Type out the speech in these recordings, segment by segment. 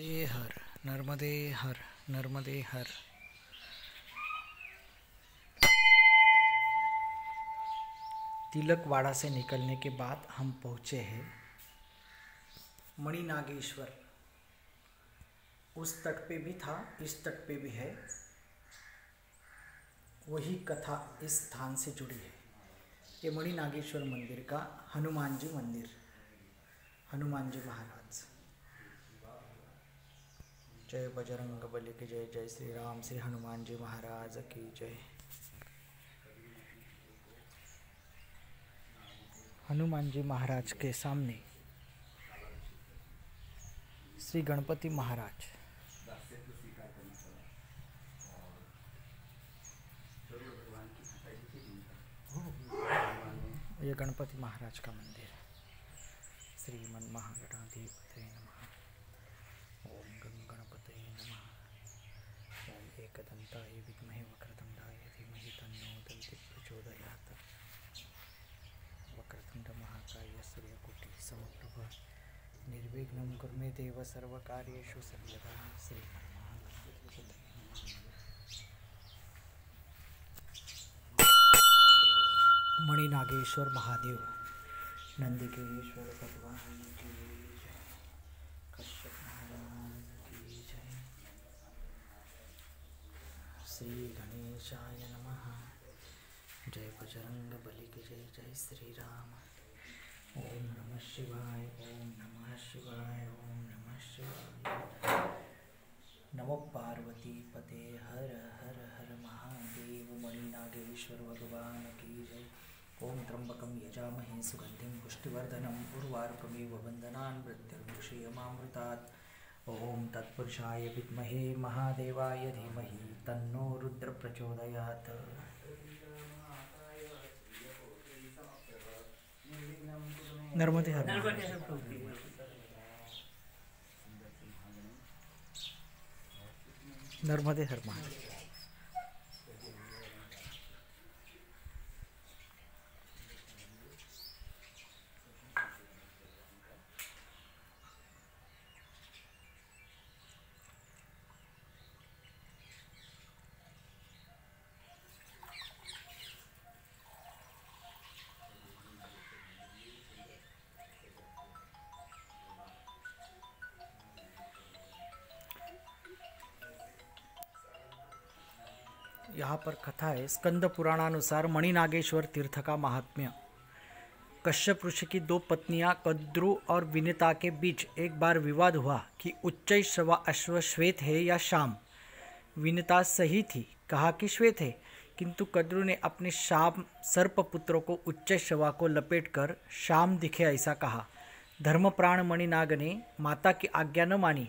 नर्मदे हर नर्मदे हर नर्मदे हर। तिलकवाड़ा से निकलने के बाद हम पहुँचे हैं मणिनागेश्वर। उस तट पे भी था, इस तट पे भी है। वही कथा इस स्थान से जुड़ी है ये मणिनागेश्वर मंदिर का हनुमान जी मंदिर हनुमान जी महाराज। जय बजरंग बली की जय जय श्री राम, श्री हनुमान जी महाराज की जय। हनुमान जी महाराज के सामने श्री गणपति महाराज। ये गणपति महाराज का मंदिर है। श्रीमन महागणाधिपते नमः ओम गं गणपते नमः ओम एकदंताय विद्महे धीमहि तन्नो प्रचोदयात् समप्रभ निर्विघ्नं देव सर्वकार्येषु सर्वदा मणिनागेश्वर महादेव, नंदिकेश्वर भगवान जय कश्यप महाराज की जय श्री गणेशाय नमः। जय बजरंग बली की जय जय श्री राम ओम नमः शिवाय, ओम नमः शिवाय, ओम नमः शिवाय। नमो पार्वती पते, हर हर हर महादेव, मणिनागेश्वर भगवान की जय। ओम त्र्यंबकं यजामहे, सुगन्धिं पुष्टिवर्धनम् उर्वारुकमिव वन्दनान् मृत्युर्मुषीयमामृतात् ॐ तत्पुरुषाय विद्महे महादेवाय धीमहि। तन्नो रुद्र प्रचोदयात् नर्मदे हर नर्मदे हर। महादेव यहाँ पर कथा है। स्कंद पुराणानुसार मणिनागेश्वर तीर्थ का महात्म्य। कश्यप ऋषि की दो पत्नियाँ कद्रु और विनिता के बीच एक बार विवाद हुआ कि उच्च शवा अश्व श्वेत है या शाम विनिता सही थी, कहा कि श्वेत है। किंतु कद्रु ने अपने शाम सर्प पुत्रों को उच्च शवा को लपेटकर शाम दिखे ऐसा कहा। धर्मप्राण मणिनाग ने माता की आज्ञा न मानी,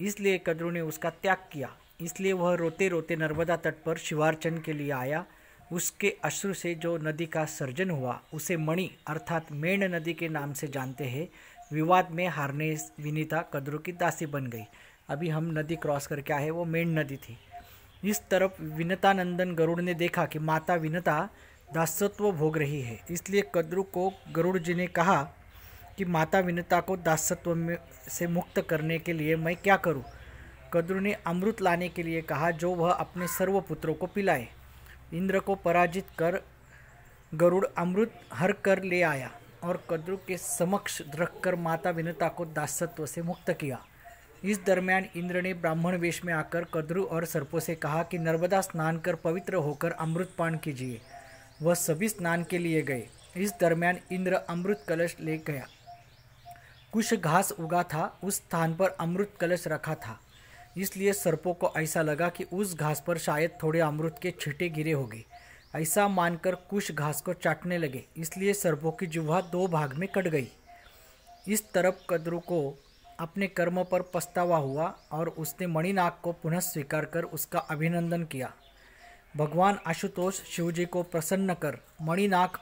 इसलिए कद्रु ने उसका त्याग किया। इसलिए वह रोते रोते नर्मदा तट पर शिवार्चन के लिए आया। उसके अश्रु से जो नदी का सर्जन हुआ, उसे मणि अर्थात मेण नदी के नाम से जानते हैं। विवाद में हारने विनीता कद्रू की दासी बन गई। अभी हम नदी क्रॉस करके आए वो मेण नदी थी। इस तरफ़ विनतानंदन गरुड़ ने देखा कि माता विनता दासत्व भोग रही है। इसलिए कद्रु को गरुड़ जी ने कहा कि माता विनता को दासत्व में से मुक्त करने के लिए मैं क्या करूँ? कद्रु ने अमृत लाने के लिए कहा, जो वह अपने सर्व पुत्रों को पिलाए। इंद्र को पराजित कर गरुड़ अमृत हर कर ले आया और कद्रु के समक्ष रखकर माता विनता को दासत्व से मुक्त किया। इस दरमियान इंद्र ने ब्राह्मण वेश में आकर कद्रु और सर्पों से कहा कि नर्मदा स्नान कर पवित्र होकर अमृत पान कीजिए। वह सभी स्नान के लिए गए। इस दरमियान इंद्र अमृत कलश ले गया। कुछ घास उगा था। उस स्थान पर अमृत कलश रखा था। इसलिए सर्पों को ऐसा लगा कि उस घास पर शायद थोड़े अमृत के छींटे गिरे होंगे। ऐसा मानकर कुछ घास को चाटने लगे, इसलिए सर्पों की जुहा दो भाग में कट गई। इस तरफ़ कद्रु को अपने कर्म पर पछतावा हुआ और उसने मणिनाग को पुनः स्वीकार कर उसका अभिनंदन किया। भगवान आशुतोष शिवजी को प्रसन्न कर मणिनाग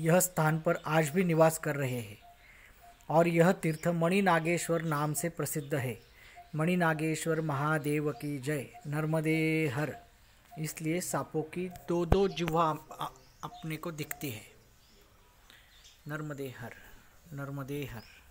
यह स्थान पर आज भी निवास कर रहे हैं और यह तीर्थ मणिनागेश्वर नाम से प्रसिद्ध है। मणिनागेश्वर महादेव की जय। नर्मदे हर। इसलिए सांपों की दो दो जुहा अपने को दिखती है। नर्मदे हर। नर्मदे हर।